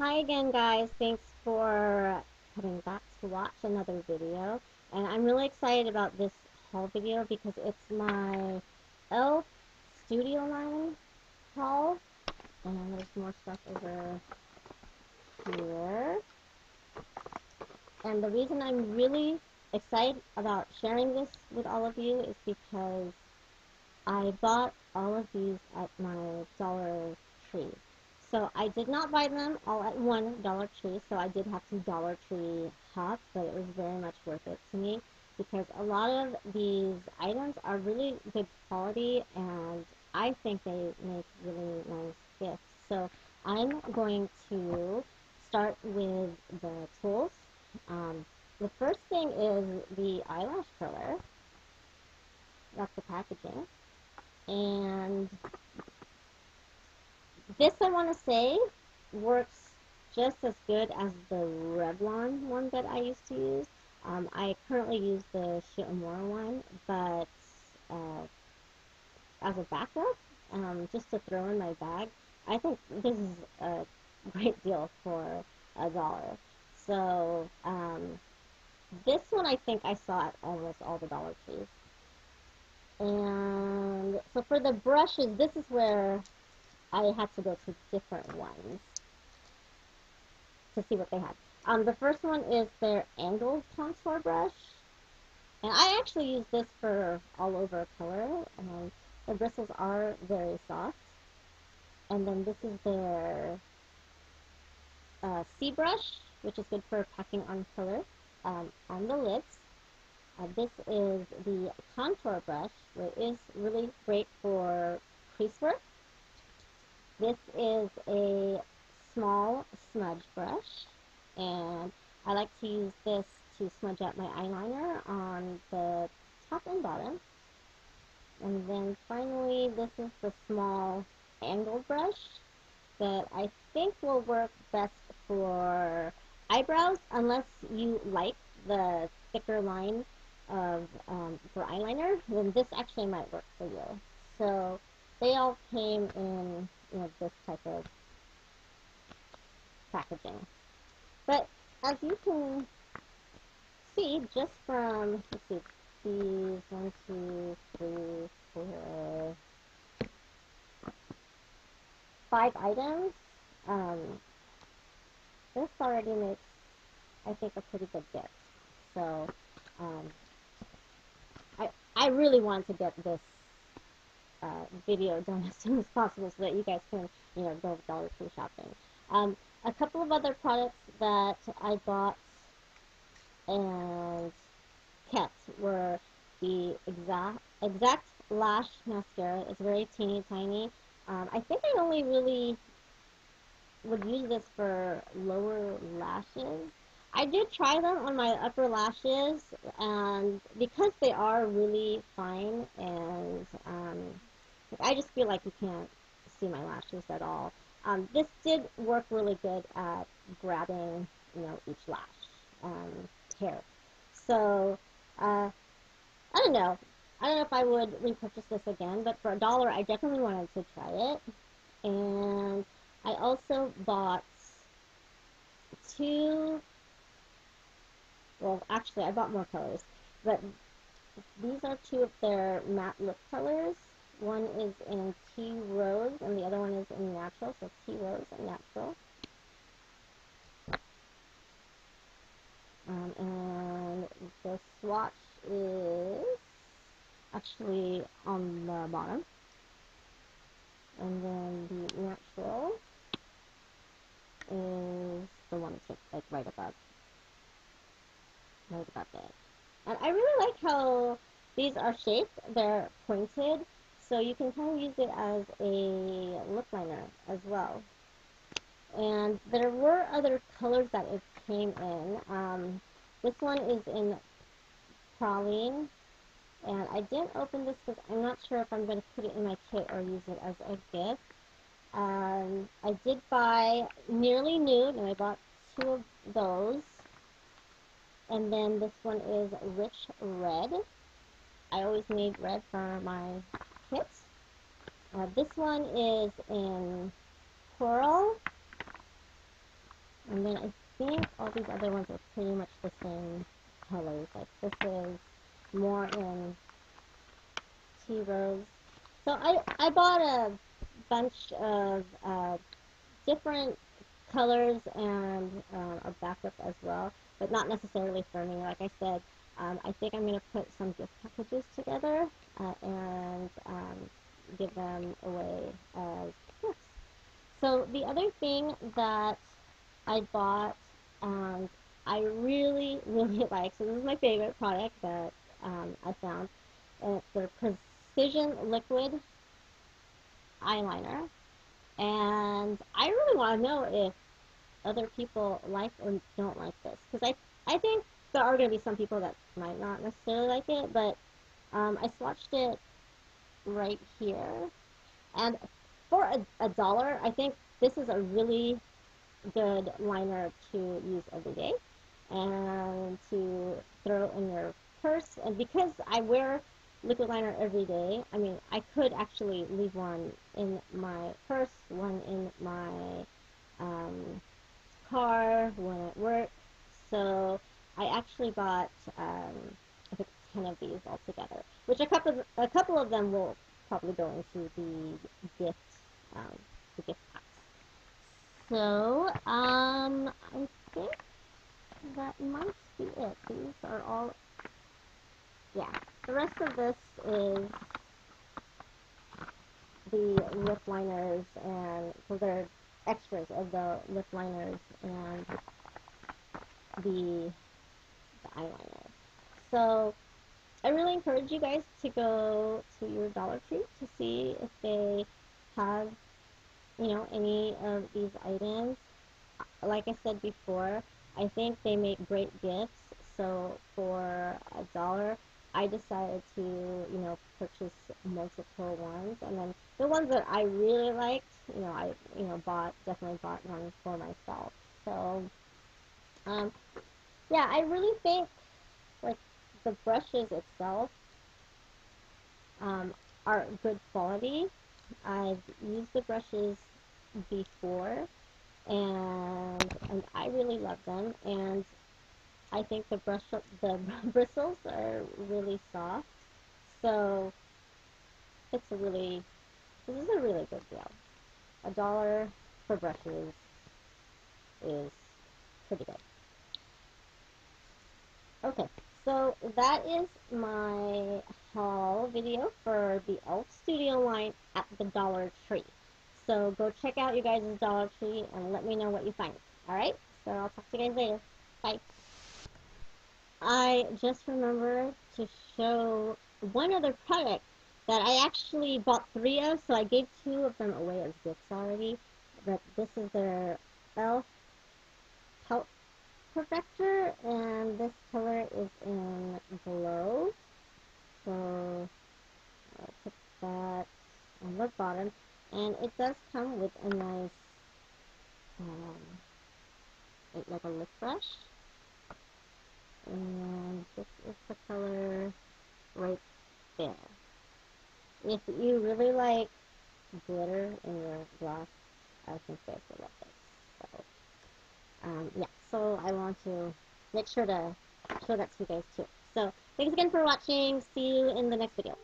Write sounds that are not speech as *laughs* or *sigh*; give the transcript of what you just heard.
Hi again guys, thanks for coming back to watch another video. And I'm really excited about this haul video because it's my e.l.f. Studio Line haul. And there's more stuff over here. And the reason I'm really excited about sharing this with all of you is because I bought all of these at my Dollar Tree. So I did not buy them all at one Dollar Tree, so I did have some Dollar Tree hop, but it was very much worth it to me because a lot of these items are really good quality and I think they make really nice gifts. So I'm going to start with the tools. Um, the first thing is the eyelash curler. That's the packaging. And this, I want to say, works just as good as the Revlon one that I used to use. Um, I currently use the Shu Uemura one, but uh, as a backup, um, just to throw in my bag, I think this is a great deal for a dollar. So um, this one I think I saw at almost all the Dollar Trees. And so for the brushes, this is where I had to go to different ones to see what they had. Um, the first one is their angled contour brush. And I actually use this for all over color. Um, the bristles are very soft. And then this is their uh, C brush, which is good for packing on color um, on the lips. Uh, this is the contour brush, which is really great for crease work. This is a small smudge brush and I like to use this to smudge out my eyeliner on the top and bottom. And then finally this is the small angled brush that I think will work best for eyebrows unless you like the thicker line of um, for eyeliner then this actually might work for you. So they all came in you know, this type of packaging. But as you can see, just from, let's see, these one, two, three, four, five items, um, this already makes, I think, a pretty good gift. So, um, I, I really want to get this uh, video done *laughs* as soon as possible so that you guys can, you know, go Dollar Tree shopping. Um, a couple of other products that I bought and kept were the exact exact lash mascara. It's very teeny tiny. Um, I think I only really would use this for lower lashes. I did try them on my upper lashes, and because they are really fine and um, I just feel like you can't see my lashes at all. Um, this did work really good at grabbing, you know, each lash um, hair. So, uh, I don't know. I don't know if I would repurchase this again, but for a dollar, I definitely wanted to try it. And I also bought two, well, actually, I bought more colors, but these are two of their matte lip colors. One is in Tea Rose and the other one is in Natural, so Tea Rose and Natural. Um, and the swatch is actually on the bottom. And then the natural is the one that's like right above. Right above it. And I really like how these are shaped. They're pointed so you can kind of use it as a lip liner as well. And there were other colors that it came in. Um, this one is in praline. And I didn't open this because I'm not sure if I'm going to put it in my kit or use it as a gift. Um, I did buy Nearly Nude, and I bought two of those. And then this one is Rich Red. I always need red for my. Uh, this one is in coral. And then I think all these other ones are pretty much the same colors. Like this is more in tea rose. So I, I bought a bunch of uh, different colors and uh, a backup as well, but not necessarily for me. Like I said, um, I think I'm going to put some gift packages together uh, and um, give them away as gifts. So the other thing that I bought and I really, *laughs* really like, so this is my favorite product that um, I found, it's their Precision Liquid Eyeliner. And I really want to know if other people like or don't like this, because I, I think there are going to be some people that might not necessarily like it, but um, I swatched it right here. And for a, a dollar, I think this is a really good liner to use every day and to throw in your purse. And because I wear liquid liner every day, I mean, I could actually leave one in my purse, one in my um, car, one at work. So I actually bought, um, I think, 10 of these all together, which a couple, of, a couple of them will probably go into the gift, um, the gift packs. So, um, I think that might be it. These are all, yeah. The rest of this is the lip liners, and so they're extras of the lip liners and the the eyeliner. So I really encourage you guys to go to your Dollar Tree to see if they have, you know, any of these items. Like I said before, I think they make great gifts. So for a dollar, I decided to, you know, purchase multiple ones, and then the ones that I really liked, you know, I, you know, bought definitely bought one for myself. So, um, yeah, I really think the brushes itself um, are good quality. I've used the brushes before and, and I really love them and I think the brush the *laughs* bristles are really soft so it's a really this is a really good deal. A dollar for brushes is pretty good. Okay, so that is my haul video for the Elf Studio line at the Dollar Tree. So go check out you guys' Dollar Tree and let me know what you find. Alright, so I'll talk to you guys later. Bye. I just remembered to show one other product that I actually bought three of, so I gave two of them away as gifts already. But this is their Elf Perfector, and this color is in Glow. So I'll put that on the bottom, and it does come with a nice, um, like a lip brush. And this is the color right there. If you really like glitter in your gloss, I think this will love this. So, um, yeah so I want to make sure to show that to you guys too. So thanks again for watching. See you in the next video.